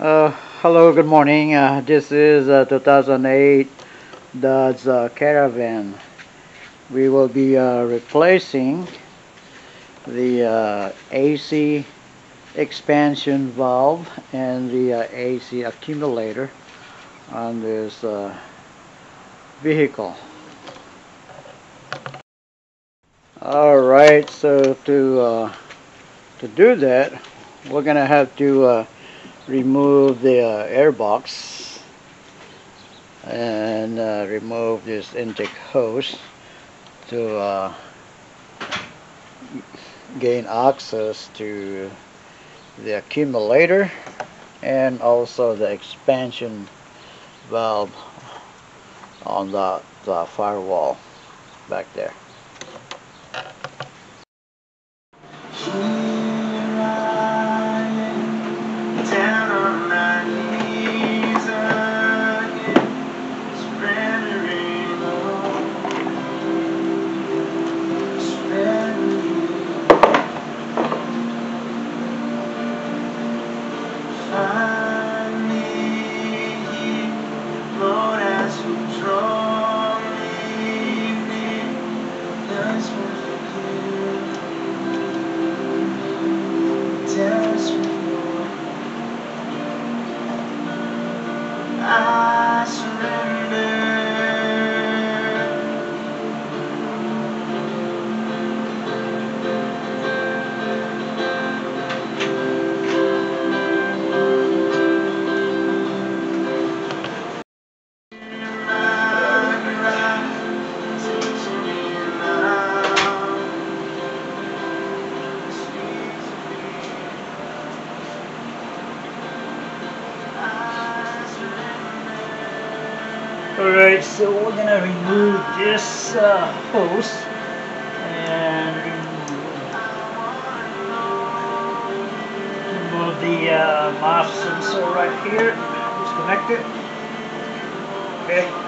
Uh, hello, good morning. Uh, this is a 2008 Dodge uh, Caravan. We will be uh, replacing the uh, AC expansion valve and the uh, AC accumulator on this uh, vehicle. Alright, so to uh, to do that, we're gonna have to uh, remove the uh, air box and uh, remove this intake hose to uh, gain access to the accumulator and also the expansion valve on the, the firewall back there. This uh, hose and remove, remove the uh, MAF sensor right here. Disconnect it. Okay.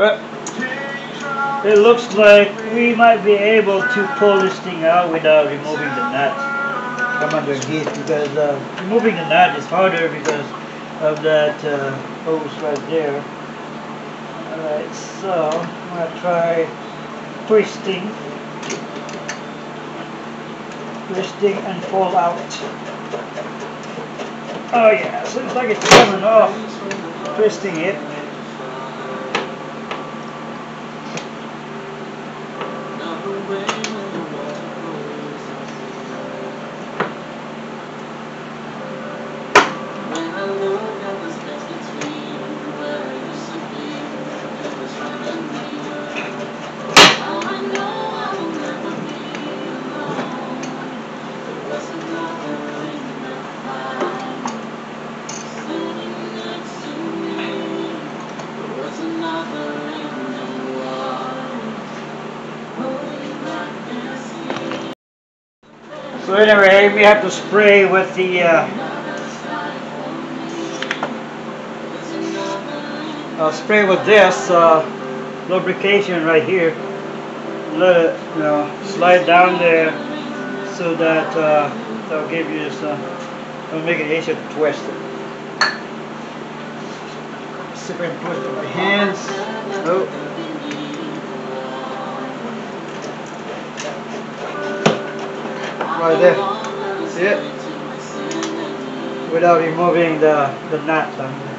But it looks like we might be able to pull this thing out without removing the nut. come under heat because uh, removing the nut is harder because of that uh, hose right there. Alright, so I'm gonna try twisting, twisting and pull out. Oh yeah, seems like it's coming off. Twisting it. So anyway, we have to spray with the uh, uh, spray with this uh, lubrication right here. Let it, you know, slide down there so that uh, that'll give you this. Uh, it'll make it easier to twist it. See if my hands. Oh. Right there. See it? Without removing the, the nut um,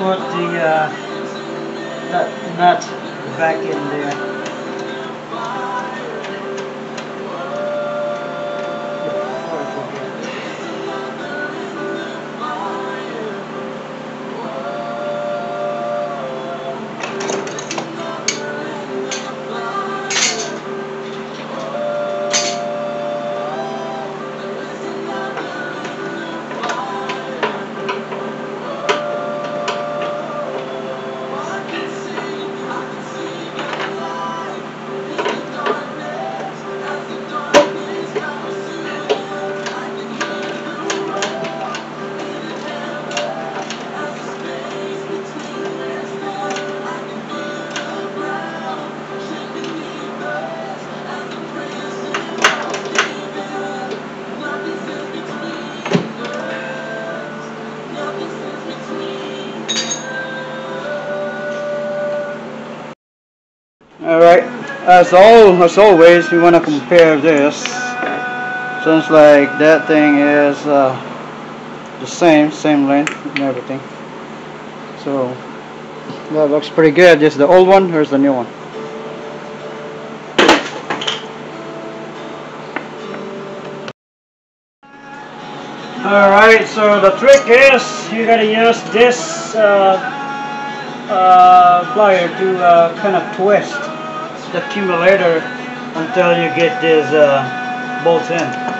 put the uh, nut, nut back in there. As all as always, we want to compare this. Sounds like that thing is uh, the same, same length and everything. So that looks pretty good. This is the old one. Here's the new one. Alright, so the trick is you gotta use this uh, uh, plier to uh, kind of twist accumulator until you get these uh, bolts in.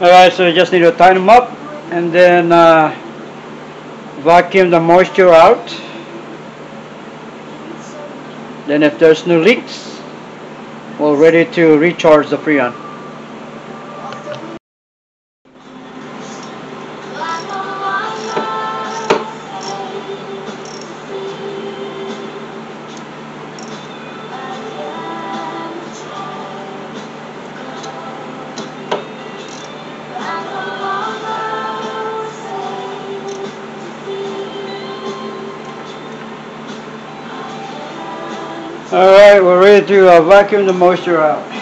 Alright, so you just need to tighten them up and then uh, vacuum the moisture out. Then if there's no leaks, we're ready to recharge the Freon. We're ready to uh, vacuum the moisture out.